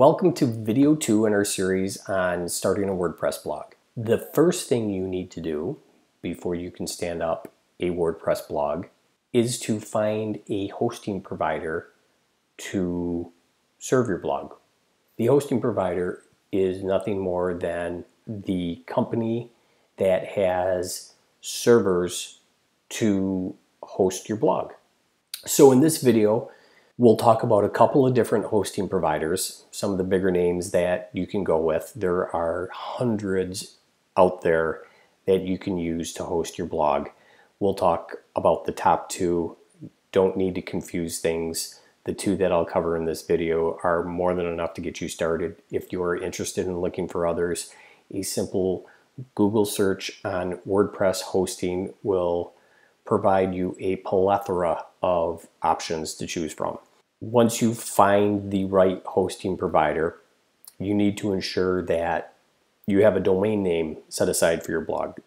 Welcome to video two in our series on starting a WordPress blog. The first thing you need to do before you can stand up a WordPress blog is to find a hosting provider to serve your blog. The hosting provider is nothing more than the company that has servers to host your blog. So in this video, We'll talk about a couple of different hosting providers, some of the bigger names that you can go with. There are hundreds out there that you can use to host your blog. We'll talk about the top two. Don't need to confuse things. The two that I'll cover in this video are more than enough to get you started. If you are interested in looking for others, a simple Google search on WordPress hosting will provide you a plethora of options to choose from once you find the right hosting provider, you need to ensure that you have a domain name set aside for your blog.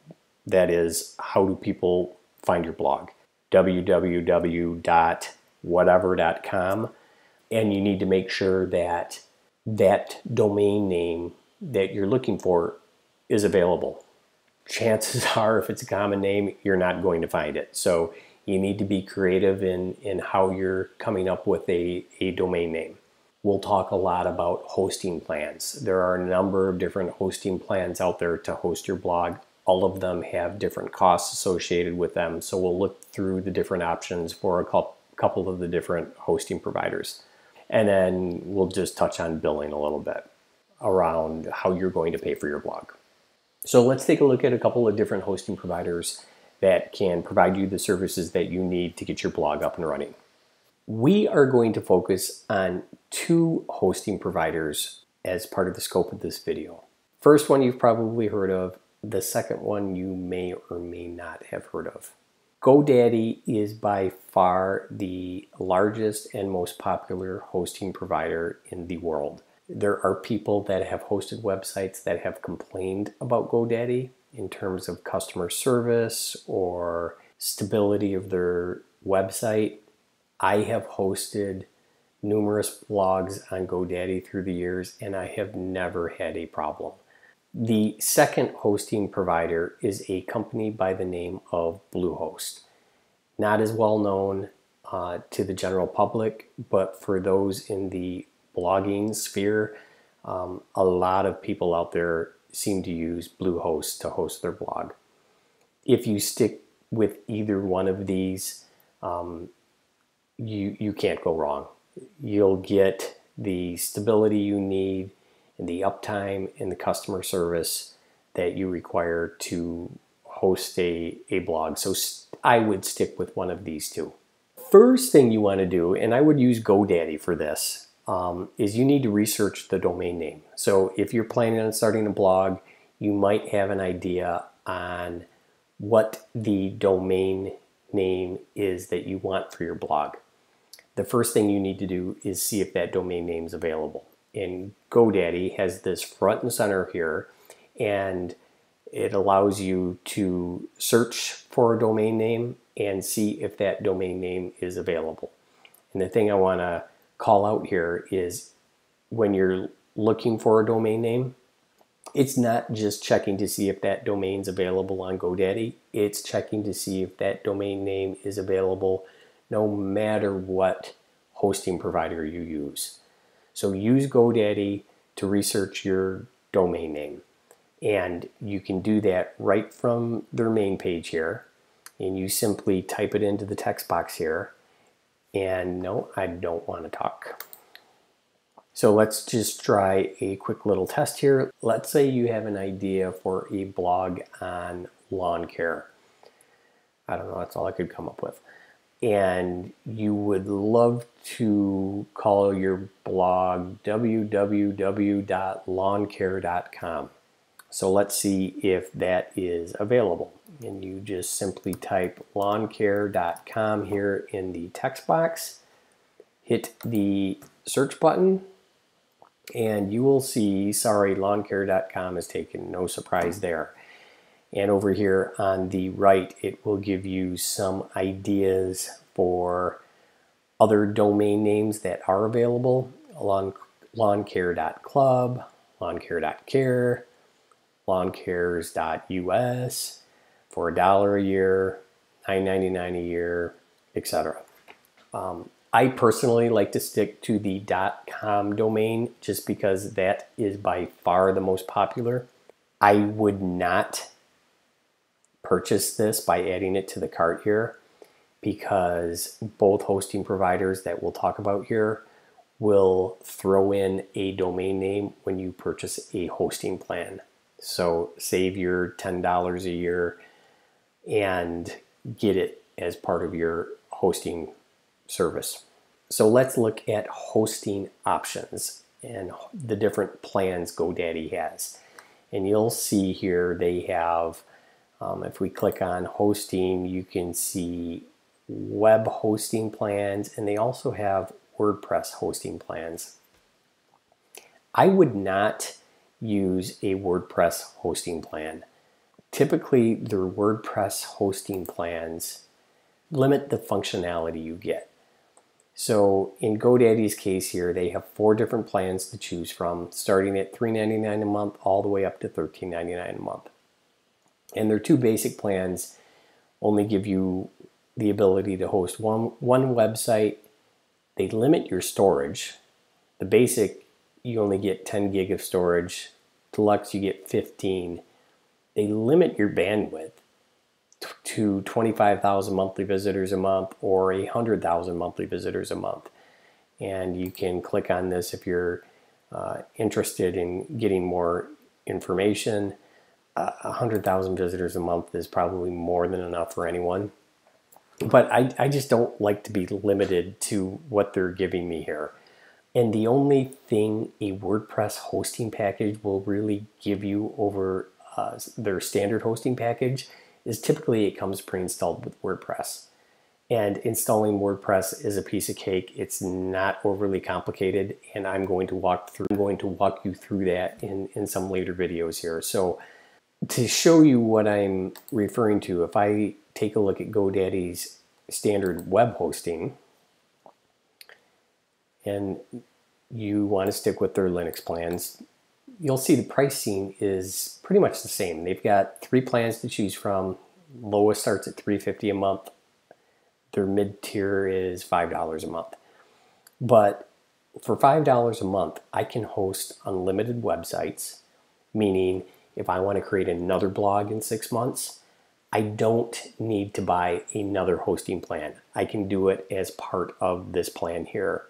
That is, how do people find your blog? www.whatever.com. And you need to make sure that that domain name that you're looking for is available. Chances are, if it's a common name, you're not going to find it. So you need to be creative in, in how you're coming up with a, a domain name. We'll talk a lot about hosting plans. There are a number of different hosting plans out there to host your blog. All of them have different costs associated with them. So we'll look through the different options for a couple of the different hosting providers. And then we'll just touch on billing a little bit around how you're going to pay for your blog. So let's take a look at a couple of different hosting providers that can provide you the services that you need to get your blog up and running. We are going to focus on two hosting providers as part of the scope of this video. First one you've probably heard of, the second one you may or may not have heard of. GoDaddy is by far the largest and most popular hosting provider in the world. There are people that have hosted websites that have complained about GoDaddy in terms of customer service or stability of their website. I have hosted numerous blogs on GoDaddy through the years and I have never had a problem. The second hosting provider is a company by the name of Bluehost. Not as well known uh, to the general public, but for those in the blogging sphere, um, a lot of people out there seem to use Bluehost to host their blog. If you stick with either one of these, um, you you can't go wrong. You'll get the stability you need and the uptime and the customer service that you require to host a, a blog. So I would stick with one of these two. First thing you want to do, and I would use GoDaddy for this, um, is you need to research the domain name. So if you're planning on starting a blog, you might have an idea on what the domain name is that you want for your blog. The first thing you need to do is see if that domain name is available. And GoDaddy has this front and center here, and it allows you to search for a domain name and see if that domain name is available. And the thing I want to call out here is when you're looking for a domain name, it's not just checking to see if that domain's available on GoDaddy, it's checking to see if that domain name is available no matter what hosting provider you use. So use GoDaddy to research your domain name. And you can do that right from their main page here. And you simply type it into the text box here and no, I don't want to talk. So let's just try a quick little test here. Let's say you have an idea for a blog on lawn care. I don't know, that's all I could come up with. And you would love to call your blog www.lawncare.com. So let's see if that is available. And you just simply type lawncare.com here in the text box, hit the search button, and you will see, sorry, lawncare.com is taken, no surprise there. And over here on the right, it will give you some ideas for other domain names that are available. Along lawncare.club, lawncare.care, lawncares.us for a dollar a year, $9.99 a year, etc. Um, I personally like to stick to the .com domain just because that is by far the most popular. I would not purchase this by adding it to the cart here because both hosting providers that we'll talk about here will throw in a domain name when you purchase a hosting plan. So save your $10 a year and get it as part of your hosting service. So let's look at hosting options and the different plans GoDaddy has. And you'll see here they have, um, if we click on hosting, you can see web hosting plans and they also have WordPress hosting plans. I would not use a WordPress hosting plan. Typically, their WordPress hosting plans limit the functionality you get. So in GoDaddy's case here, they have four different plans to choose from, starting at $3.99 a month all the way up to $13.99 a month. And their two basic plans only give you the ability to host one, one website. They limit your storage. The basic, you only get 10 gig of storage. Deluxe, you get 15. They limit your bandwidth to 25,000 monthly visitors a month or 100,000 monthly visitors a month. And you can click on this if you're uh, interested in getting more information. Uh, 100,000 visitors a month is probably more than enough for anyone. But I, I just don't like to be limited to what they're giving me here. And the only thing a WordPress hosting package will really give you over uh, their standard hosting package is typically it comes pre-installed with WordPress. And installing WordPress is a piece of cake. It's not overly complicated, and I'm going to walk through I'm going to walk you through that in, in some later videos here. So to show you what I'm referring to, if I take a look at GoDaddy's standard web hosting, and you want to stick with their Linux plans, you'll see the pricing is pretty much the same. They've got three plans to choose from. Lowest starts at 350 a month. Their mid tier is $5 a month. But for $5 a month, I can host unlimited websites, meaning if I want to create another blog in six months, I don't need to buy another hosting plan. I can do it as part of this plan here.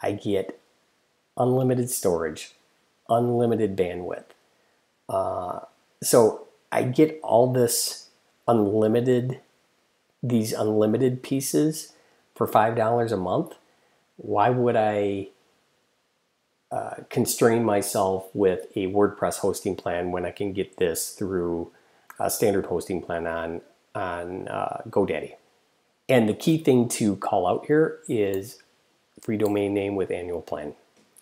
I get unlimited storage, unlimited bandwidth. Uh, so I get all this unlimited, these unlimited pieces for $5 a month. Why would I uh, constrain myself with a WordPress hosting plan when I can get this through a standard hosting plan on, on uh, GoDaddy? And the key thing to call out here is free domain name with annual plan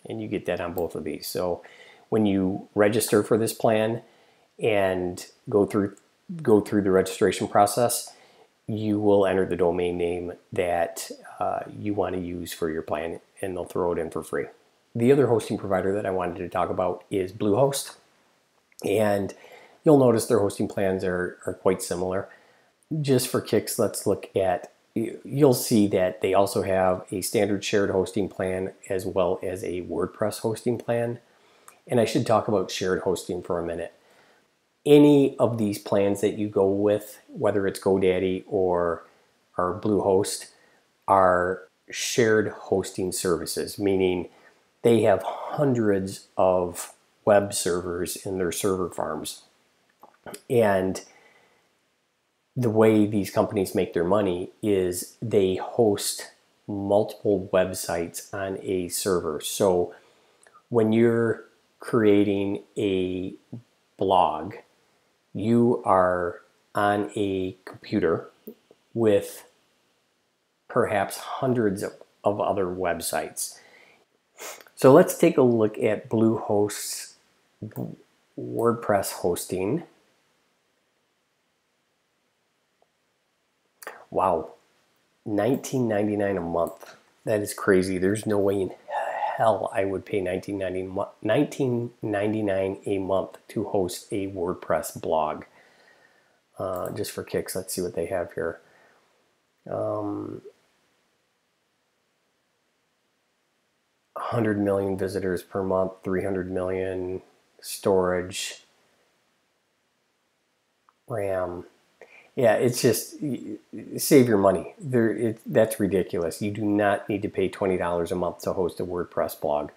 and you get that on both of these. So when you register for this plan and go through go through the registration process, you will enter the domain name that uh, you want to use for your plan, and they'll throw it in for free. The other hosting provider that I wanted to talk about is Bluehost, and you'll notice their hosting plans are, are quite similar. Just for kicks, let's look at you'll see that they also have a standard shared hosting plan as well as a WordPress hosting plan. And I should talk about shared hosting for a minute. Any of these plans that you go with, whether it's GoDaddy or, or Bluehost, are shared hosting services, meaning they have hundreds of web servers in their server farms. And the way these companies make their money is they host multiple websites on a server. So when you're creating a blog, you are on a computer with perhaps hundreds of, of other websites. So let's take a look at Bluehost's WordPress hosting. Wow, 19.99 a month. That is crazy. There's no way in hell I would pay $19.99 a month to host a WordPress blog. Uh, just for kicks, let's see what they have here. Um, 100 million visitors per month, 300 million storage, RAM. Yeah, it's just save your money. There, it, that's ridiculous. You do not need to pay twenty dollars a month to host a WordPress blog.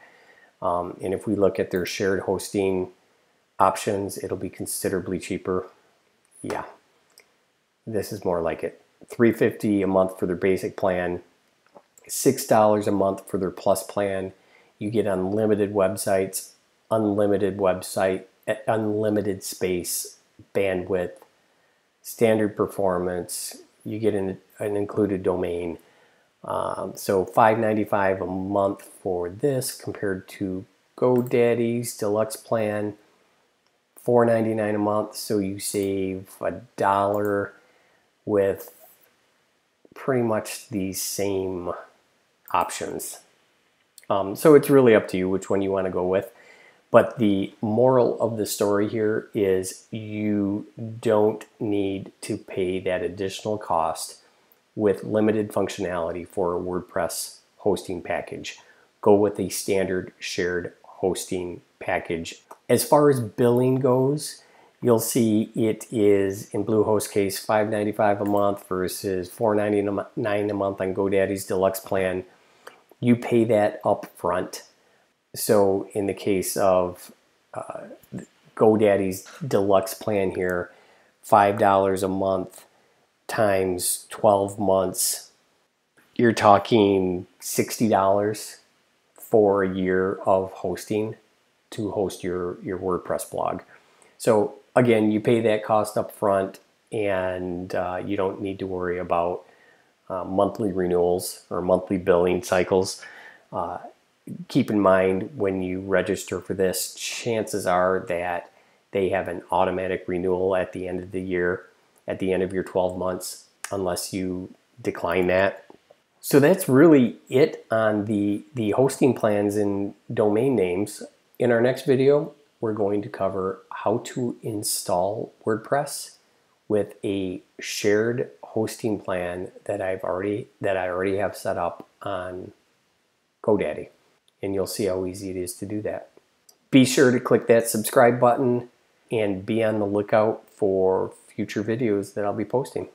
Um, and if we look at their shared hosting options, it'll be considerably cheaper. Yeah, this is more like it. Three fifty a month for their basic plan, six dollars a month for their plus plan. You get unlimited websites, unlimited website, unlimited space, bandwidth standard performance, you get an, an included domain. Um, so $5.95 a month for this compared to GoDaddy's deluxe plan, $4.99 a month. So you save a dollar with pretty much the same options. Um, so it's really up to you which one you want to go with. But the moral of the story here is you don't need to pay that additional cost with limited functionality for a WordPress hosting package. Go with a standard shared hosting package. As far as billing goes, you'll see it is in Bluehost case $5.95 a month versus $4.99 a month on GoDaddy's deluxe plan. You pay that up front so in the case of uh, GoDaddy's deluxe plan here, $5 a month times 12 months, you're talking $60 for a year of hosting to host your, your WordPress blog. So again, you pay that cost up front and uh, you don't need to worry about uh, monthly renewals or monthly billing cycles. Uh, keep in mind when you register for this, chances are that they have an automatic renewal at the end of the year, at the end of your 12 months, unless you decline that. So that's really it on the, the hosting plans and domain names. In our next video, we're going to cover how to install WordPress with a shared hosting plan that I've already that I already have set up on GoDaddy and you'll see how easy it is to do that. Be sure to click that subscribe button and be on the lookout for future videos that I'll be posting.